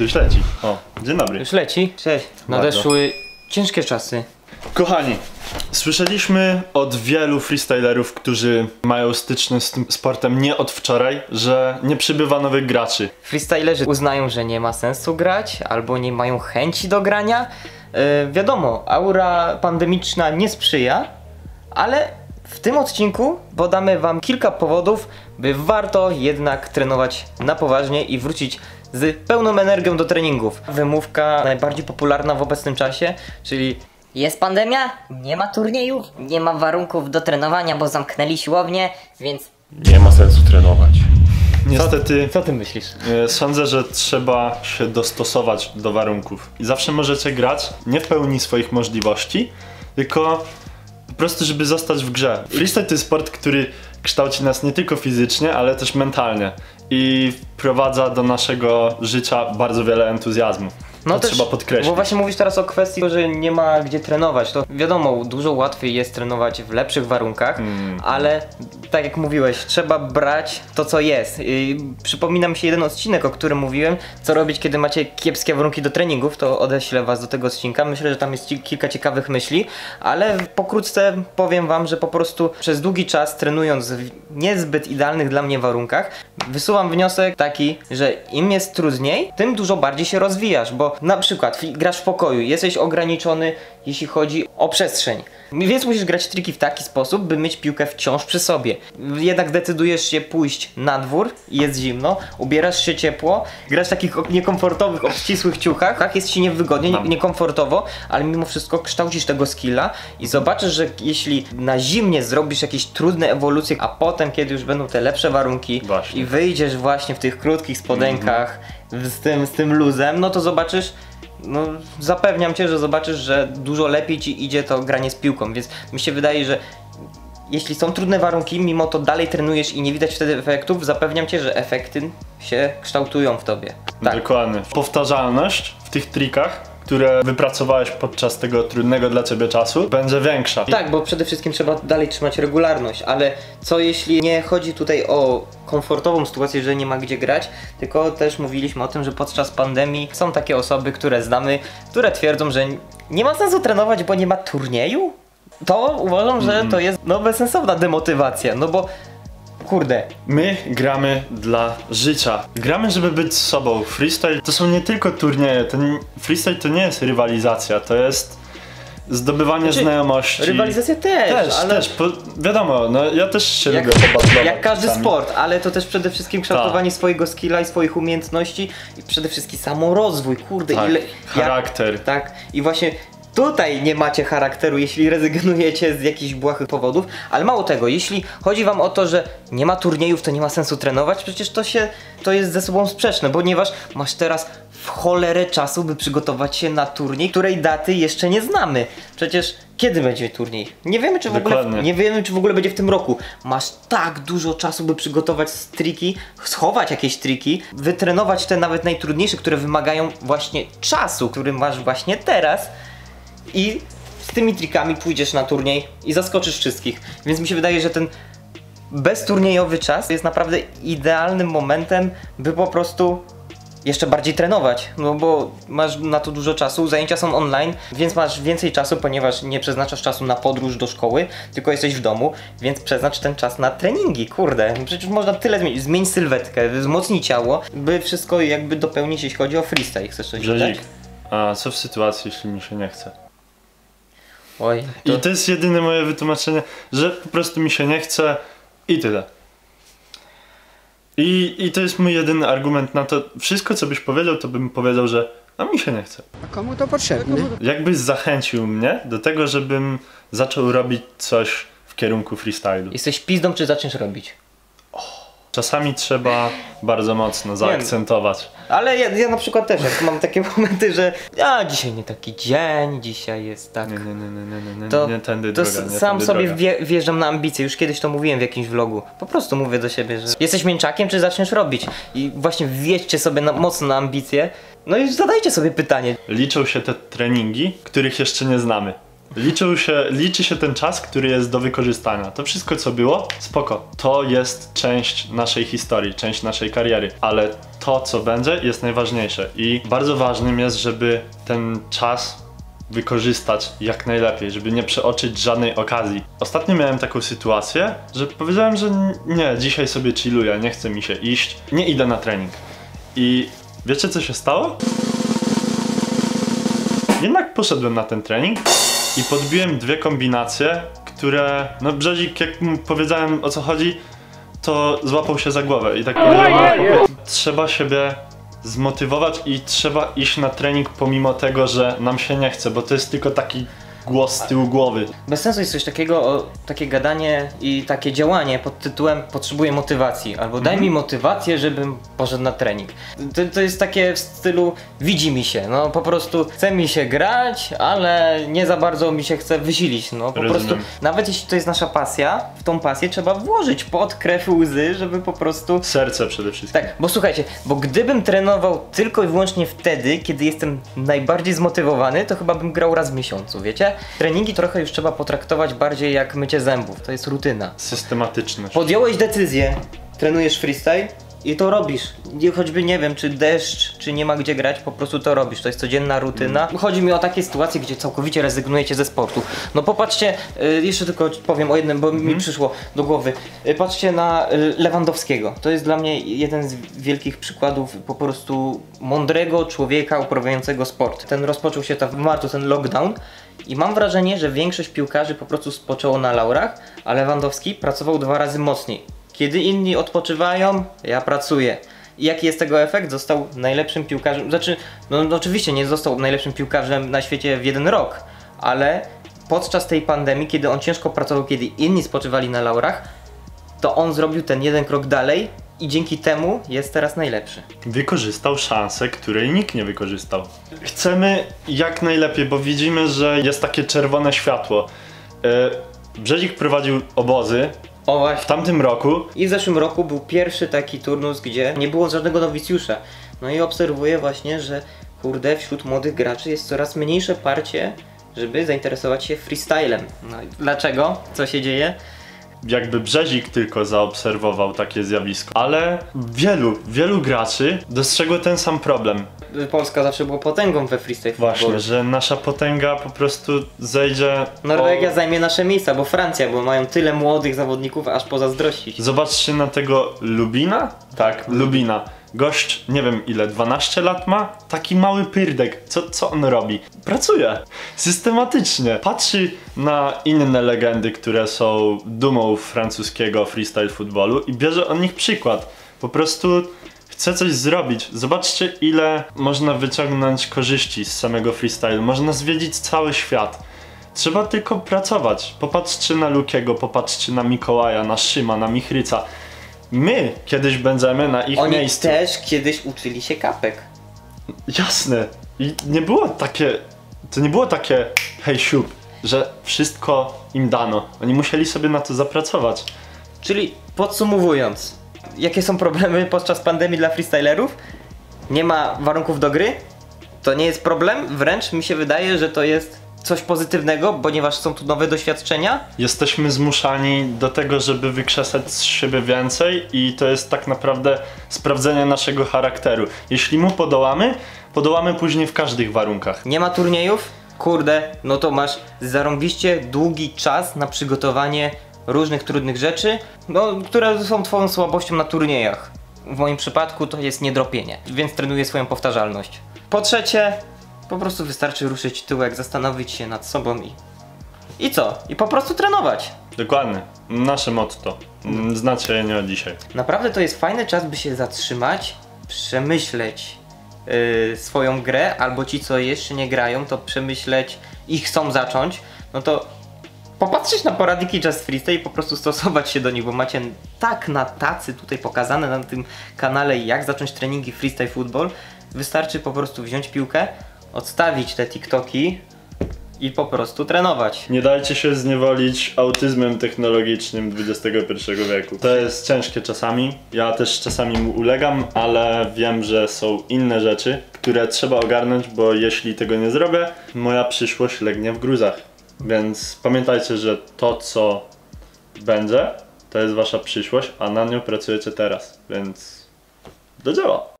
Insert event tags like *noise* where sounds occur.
Tu już leci. O, dzień dobry. Już leci. Cześć. Nadeszły ciężkie czasy. Kochani, słyszeliśmy od wielu freestylerów, którzy mają styczność z tym sportem nie od wczoraj, że nie przybywa nowych graczy. Freestylerzy uznają, że nie ma sensu grać, albo nie mają chęci do grania. Yy, wiadomo, aura pandemiczna nie sprzyja, ale w tym odcinku podamy wam kilka powodów, by warto jednak trenować na poważnie i wrócić z pełną energią do treningów. Wymówka najbardziej popularna w obecnym czasie, czyli Jest pandemia, nie ma turniejów, nie ma warunków do trenowania, bo zamknęli siłownię, więc Nie ma sensu trenować. Niestety co ty myślisz? e, sądzę, że trzeba się dostosować do warunków. I zawsze możecie grać nie w pełni swoich możliwości, tylko po prostu, żeby zostać w grze. Freestyle to jest sport, który kształci nas nie tylko fizycznie, ale też mentalnie i wprowadza do naszego życia bardzo wiele entuzjazmu. To trzeba podkreślić. No Bo właśnie mówisz teraz o kwestii, że nie ma gdzie trenować. To wiadomo, dużo łatwiej jest trenować w lepszych warunkach, Mm. ale tak jak mówiłeś, trzeba brać to, co jest. I przypomina mi się jeden odcinek, o którym mówiłem, co robić, kiedy macie kiepskie warunki do treningów, to odeślę was do tego odcinka. Myślę, że tam jest kilka ciekawych myśli, ale pokrótce powiem wam, że po prostu przez długi czas trenując w niezbyt idealnych dla mnie warunkach, wysuwam wniosek taki, że im jest trudniej, tym dużo bardziej się rozwijasz, bo na przykład grasz w pokoju, jesteś ograniczony jeśli chodzi o przestrzeń. Więc musisz grać triki w taki sposób, by mieć piłkę wciąż przy sobie. Jednak decydujesz się pójść na dwór, jest zimno, ubierasz się ciepło, grasz w takich niekomfortowych, obcisłych ciuchach, tak jest ci niewygodnie, nie, niekomfortowo, ale mimo wszystko kształcisz tego skilla i zobaczysz, że jeśli na zimnie zrobisz jakieś trudne ewolucje, a potem, kiedy już będą te lepsze warunki Właśnie. i wyjdziesz właśnie w tych krótkich spodenkach z, tym, z tym luzem, no to zobaczysz, no zapewniam cię, że zobaczysz, że dużo lepiej ci idzie to granie z piłką, więc mi się wydaje, że jeśli są trudne warunki, mimo to dalej trenujesz i nie widać wtedy efektów, zapewniam cię, że efekty się kształtują w tobie. Tak. Dokładnie. Powtarzalność w tych trikach, które wypracowałeś podczas tego trudnego dla ciebie czasu, będzie większa. Tak, bo przede wszystkim trzeba dalej trzymać regularność, ale co jeśli nie chodzi tutaj o komfortową sytuację, że nie ma gdzie grać, tylko też mówiliśmy o tym, że podczas pandemii są takie osoby, które znamy, które twierdzą, że nie ma sensu trenować, bo nie ma turnieju? To uważam, że to jest no bezsensowna demotywacja, no bo kurde, My gramy dla życia. Gramy, żeby być sobą. Freestyle to są nie tylko turnieje. Ten freestyle to nie jest rywalizacja, to jest zdobywanie Znaczy, znajomości. rywalizacja też, Też, ale też. Po, wiadomo, no ja też się Jak- lubię pobatlować Jak każdy czasami. sport, ale to też przede wszystkim kształtowanie swojego skilla i swoich umiejętności i przede wszystkim samorozwój, kurde, Tak, ile... charakter. Jak, tak, i właśnie tutaj nie macie charakteru, jeśli rezygnujecie z jakichś błahych powodów, ale mało tego, jeśli chodzi wam o to, że nie ma turniejów, to nie ma sensu trenować, przecież to się, to jest ze sobą sprzeczne, ponieważ masz teraz w cholerę czasu, by przygotować się na turniej, której daty jeszcze nie znamy. Przecież kiedy będzie turniej? Nie wiemy, czy w ogóle, nie wiemy, czy w ogóle będzie w tym roku. Masz tak dużo czasu, by przygotować triki, schować jakieś triki, wytrenować te nawet najtrudniejsze, które wymagają właśnie czasu, który masz właśnie teraz i z tymi trikami pójdziesz na turniej i zaskoczysz wszystkich. Więc mi się wydaje, że ten bezturniejowy czas jest naprawdę idealnym momentem, by po prostu jeszcze bardziej trenować, no bo masz na to dużo czasu, zajęcia są online, więc masz więcej czasu, ponieważ nie przeznaczasz czasu na podróż do szkoły, tylko jesteś w domu, więc przeznacz ten czas na treningi, kurde, przecież można tyle zmienić, zmień sylwetkę, wzmocnij ciało, by wszystko jakby dopełnić, jeśli chodzi o freestyle, chcesz coś dodać? Brzezik. A co w sytuacji, jeśli mi się nie chce? Oj, I to jest jedyne moje wytłumaczenie, że po prostu mi się nie chce i tyle. I, I to jest mój jedyny argument na to. Wszystko, co byś powiedział, to bym powiedział, że no mi się nie chce. A komu to potrzebne? Jakbyś zachęcił mnie do tego, żebym zaczął robić coś w kierunku freestylu. Jesteś pizdą, czy zaczniesz robić? Czasami trzeba bardzo mocno zaakcentować. Ale ja, ja na przykład też, jak mam takie *laughs* momenty, że a dzisiaj nie taki dzień, dzisiaj jest tak. Nie, nie, nie, nie, nie, nie, To, nie tędy to droga, nie sam tędy sobie droga. wje, wjeżdżam na ambicje. Już kiedyś to mówiłem w jakimś vlogu. Po prostu mówię do siebie, że jesteś mięczakiem, czy zaczniesz robić. I właśnie wjedźcie sobie na, mocno na ambicje. No i zadajcie sobie pytanie. Liczą się te treningi, których jeszcze nie znamy. Się, liczy się ten czas, który jest do wykorzystania. To wszystko, co było, spoko. To jest część naszej historii, część naszej kariery, ale to, co będzie, jest najważniejsze. I bardzo ważnym jest, żeby ten czas wykorzystać jak najlepiej, żeby nie przeoczyć żadnej okazji. Ostatnio miałem taką sytuację, że powiedziałem, że nie, dzisiaj sobie chilluję, nie chce mi się iść, nie idę na trening. I wiecie co się stało? Jednak poszedłem na ten trening i podbiłem dwie kombinacje, które, no Brzezik, jak mu powiedziałem o co chodzi, to złapał się za głowę i tak powiedział, trzeba siebie zmotywować i trzeba iść na trening pomimo tego, że nam się nie chce, bo to jest tylko taki głos z tyłu głowy. Bez sensu jest coś takiego, o, takie gadanie i takie działanie pod tytułem potrzebuję motywacji, albo daj mi motywację, żebym poszedł na trening. To, to jest takie w stylu widzi mi się, no po prostu chce mi się grać, ale nie za bardzo mi się chce wysilić, no po Rozumiem. prostu nawet jeśli to jest nasza pasja, w tą pasję trzeba włożyć pod krew i łzy, żeby po prostu Serce przede wszystkim. tak, bo słuchajcie, bo gdybym trenował tylko i wyłącznie wtedy, kiedy jestem najbardziej zmotywowany, to chyba bym grał raz w miesiącu, wiecie? Treningi trochę już trzeba potraktować bardziej jak mycie zębów, to jest rutyna. Systematyczność. Podjąłeś decyzję, trenujesz freestyle i to robisz. Nie, choćby nie wiem, czy deszcz, czy nie ma gdzie grać, po prostu to robisz. To jest codzienna rutyna. Chodzi mi o takie sytuacje, gdzie całkowicie rezygnujecie ze sportu. No popatrzcie, y, jeszcze tylko powiem o jednym, bo mi przyszło do głowy. Y, patrzcie na y, Lewandowskiego. To jest dla mnie jeden z wielkich przykładów po prostu mądrego człowieka uprawiającego sport. Ten rozpoczął się tam w marcu, ten lockdown. I mam wrażenie, że większość piłkarzy po prostu spoczęło na laurach, a Lewandowski pracował dwa razy mocniej. Kiedy inni odpoczywają, ja pracuję. I jaki jest tego efekt? Został najlepszym piłkarzem. Znaczy, no, no oczywiście nie został najlepszym piłkarzem na świecie w jeden rok, ale podczas tej pandemii, kiedy on ciężko pracował, kiedy inni spoczywali na laurach, to on zrobił ten jeden krok dalej i dzięki temu jest teraz najlepszy. wykorzystał szansę, której nikt nie wykorzystał. Chcemy jak najlepiej, bo widzimy, że jest takie czerwone światło. E, Brzezik prowadził obozy O w właśnie. tamtym roku. I w zeszłym roku był pierwszy taki turnus, gdzie nie było żadnego nowicjusza. No i obserwuję właśnie, że kurde, wśród młodych graczy jest coraz mniejsze parcie, żeby zainteresować się freestylem. No i dlaczego? Co się dzieje? Jakby Brzezik tylko zaobserwował takie zjawisko, ale wielu, wielu graczy dostrzegło ten sam problem. Polska zawsze była potęgą we freestyle Właśnie, że nasza potęga po prostu zejdzie. Norwegia o... zajmie nasze miejsca, bo Francja, bo mają tyle młodych zawodników, aż pozazdrościć. Zobaczcie na tego Lubina. Tak, Lubina. Gość, nie wiem ile, 12 lat ma? Taki mały pyrdek. Co, co on robi? Pracuje. Systematycznie. Patrzy na inne legendy, które są dumą francuskiego freestyle futbolu i bierze od nich przykład. Po prostu chce coś zrobić. Zobaczcie ile można wyciągnąć korzyści z samego freestyle. Można zwiedzić cały świat. Trzeba tylko pracować. Popatrzcie na Lukiego, popatrzcie na Mikołaja, na Szyma, na Michryca. My kiedyś będziemy na ich Oni miejscu. też kiedyś uczyli się kapek. Jasne. I nie było takie. To nie było takie hej siup, że wszystko im dano. Oni musieli sobie na to zapracować. Czyli podsumowując, jakie są problemy podczas pandemii dla freestylerów? Nie ma warunków do gry? To nie jest problem, wręcz mi się wydaje, że to jest coś pozytywnego, ponieważ są tu nowe doświadczenia. Jesteśmy zmuszani do tego, żeby wykrzesać z siebie więcej, i to jest tak naprawdę sprawdzenie naszego charakteru. Jeśli mu podołamy, podołamy później w każdych warunkach. Nie ma turniejów? Kurde, no to masz zarąbiście długi czas na przygotowanie różnych trudnych rzeczy, no, które są twoją słabością na turniejach. W moim przypadku to jest niedropienie, więc trenuję swoją powtarzalność. Po trzecie, po prostu wystarczy ruszyć tyłek, zastanowić się nad sobą i... I co? I po prostu trenować. Dokładnie. Nasze motto. Mm, Znacie nie od dzisiaj. Naprawdę to jest fajny czas, by się zatrzymać, przemyśleć yy, swoją grę, albo ci, co jeszcze nie grają, to przemyśleć i chcą zacząć, no to popatrzeć na poradniki Just Freestyle i po prostu stosować się do nich, bo macie tak na tacy tutaj pokazane na tym kanale, jak zacząć treningi freestyle football. Wystarczy po prostu wziąć piłkę, odstawić te TikToki i po prostu trenować. Nie dajcie się zniewolić autyzmem technologicznym XXI wieku. To jest ciężkie czasami. Ja też czasami mu ulegam, ale wiem, że są inne rzeczy, które trzeba ogarnąć, bo jeśli tego nie zrobię, moja przyszłość legnie w gruzach. Więc pamiętajcie, że to co będzie, to jest wasza przyszłość, a na nią pracujecie teraz, więc do dzieła.